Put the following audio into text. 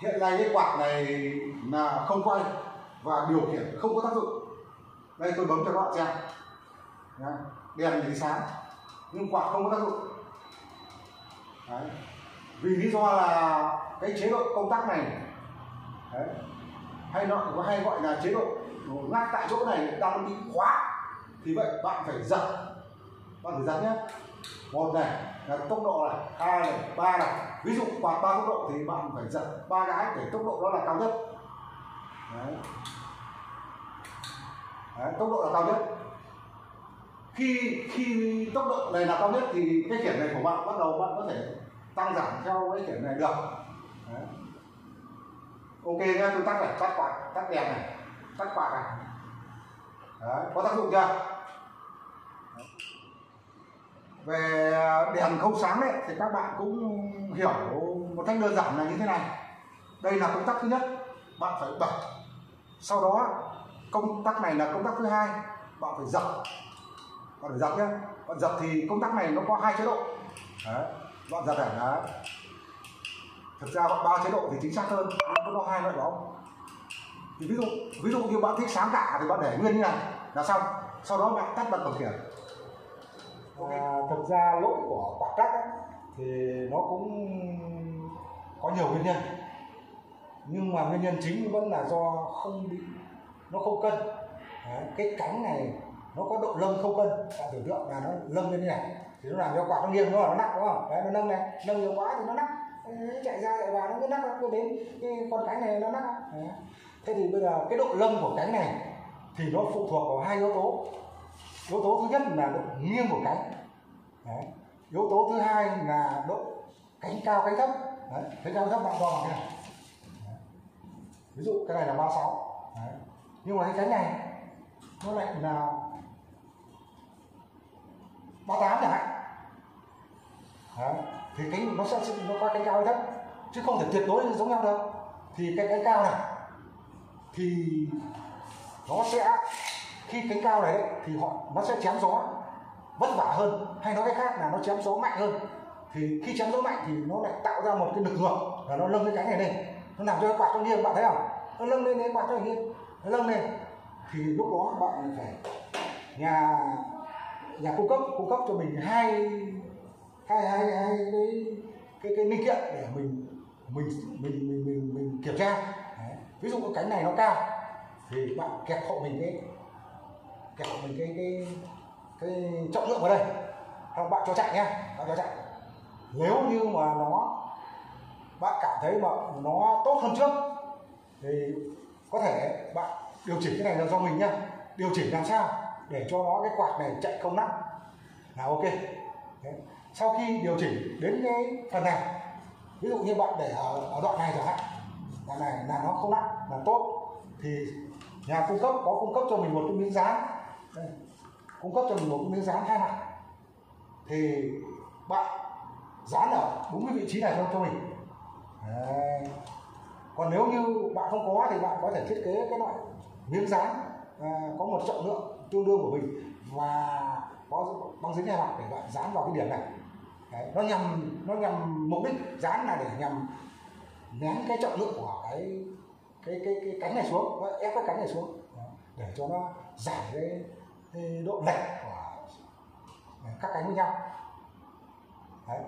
hiện nay cái quạt này là không quay và điều khiển không có tác dụng đây tôi bấm cho các bạn xem đèn thì sáng, nhưng quạt không có tác dụng Đấy. vì lý do là cái chế độ công tác này, Đấy. hay nó hay gọi là chế độ ngắt tại chỗ này đang bị khóa thì vậy bạn phải giật, bạn phải giật nhé một này là tốc độ này hai này ba này. Ví dụ quạt ba tốc độ thì bạn phải giật ba cái để tốc độ đó là cao nhất. Đấy. Đấy, tốc độ là cao nhất. Khi khi tốc độ này là cao nhất thì cái khiển này của bạn bắt đầu bạn có thể tăng giảm theo cái khiển này được. Đấy. ok nhá tôi tắt này tắt quạt tắt đèn này tắt quạt này. Đấy, có tác dụng chưa? Về à, đèn không sáng đấy, thì các bạn cũng hiểu một cách đơn giản là như thế này. Đây là công tắc thứ nhất, bạn phải bật. Sau đó, công tắc này là công tắc thứ hai, bạn phải dập bạn phải dập nhé bạn dập thì công tắc này nó có hai chế độ. Đấy, bạn dập này, đấy. Thực ra bạn ba chế độ thì chính xác hơn, nhưng có hai loại bóng thì ví dụ ví dụ như bạn thích sáng cả thì bạn để nguyên như này, là xong. Sau đó bạn tắt bật điều khiển à, thực ra lỗi của quả cắt ấy, thì nó cũng có nhiều nguyên nhân. Nhưng mà nguyên nhân chính vẫn là do không bị nó không cân. Đấy, cái cánh này nó có độ lâm không cân. Bạn tưởng tượng là nó lâm lên như này thì nó làm cho quạt nó nghiêng nó nó nặng đúng không? Đấy nó nâng này nâng nhiều quá thì nó nặng. Chạy ra chạy vào nó cứ nặng nó đến cái con cánh này nó nặng. Thế thì bây giờ cái độ lâm của cánh này thì nó phụ thuộc vào hai yếu tố yếu tố thứ nhất là độ nghiêng của cánh Đấy. yếu tố thứ hai là độ cánh cao, cánh thấp Đấy. cánh cao, cánh thấp bạn đo bằng cái này Đấy. ví dụ cái này là 36 Đấy. nhưng mà cái cánh này, nó lại là 38 chẳng hạn Đấy. thì cánh nó sẽ, nó có cánh cao hay thấp chứ không thể tuyệt đối giống nhau đâu thì cái cánh cao này, thì nó sẽ khi cánh cao này thì họ nó sẽ chém gió vất vả hơn hay nói cách khác là nó chém gió mạnh hơn. Thì khi chém gió mạnh thì nó lại tạo ra một cái lực ngược và nó nâng cái cánh này lên. Nó làm cho cái quạt nó nghiêng bạn thấy không? Nó nâng lên cái quạt nó nghiêng nó nâng lên. Thì lúc đó bạn phải nhà nhà cung cấp cung cấp cho mình hai hai hai hai cái cái cái linh kiện để mình mình mình mình mình, mình kiểm tra. Đấy. ví dụ cái cánh này nó cao thì bạn kẹp hộ mình cái kẹp mình cái cái cái trọng lượng vào đây. Không bạn cho chạy nhé bạn cho chạy. Nếu như mà nó bạn cảm thấy mà nó tốt hơn trước thì có thể bạn điều chỉnh cái này là do mình nhá. Điều chỉnh làm sao để cho nó cái quạt này chạy không nắp là ok. Đấy. sau khi điều chỉnh đến cái phần này ví dụ như bạn để ở, ở đoạn này chẳng hạn đoạn này là nó không nắp là tốt thì nhà cung cấp có cung cấp cho mình một cái miếng dán cung cấp cho mình một miếng dán hai mặt thì bạn dán ở đúng cái vị trí này cho, cho mình Đấy. còn nếu như bạn không có thì bạn có thể thiết kế cái loại miếng dán à, có một trọng lượng tương đương của mình và có băng dính hai mặt để bạn dán vào cái điểm này Đấy. nó nhằm nó nhằm mục đích dán là để nhằm nén cái trọng lượng của cái cái cái, cái cánh này xuống nó ép cái cánh này xuống để cho nó giảm cái, cái độ lệch của các cánh với nhau Đấy.